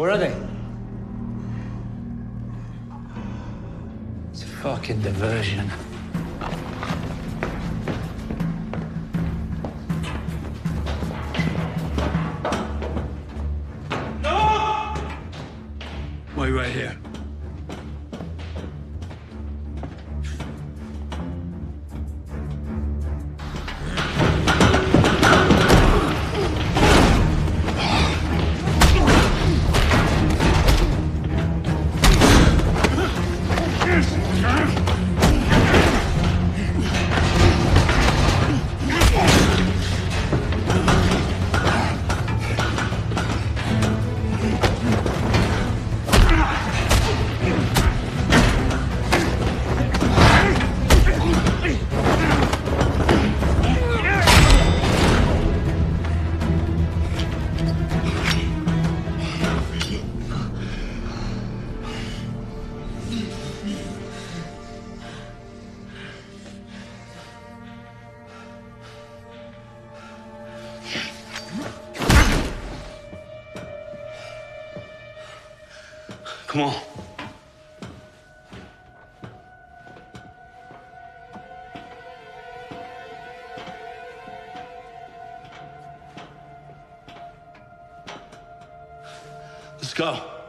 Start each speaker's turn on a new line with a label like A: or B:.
A: Where are they? It's a fucking diversion. No!
B: Wait right here. Come on. Let's go.